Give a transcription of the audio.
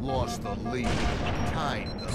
Lost the lead. Tied.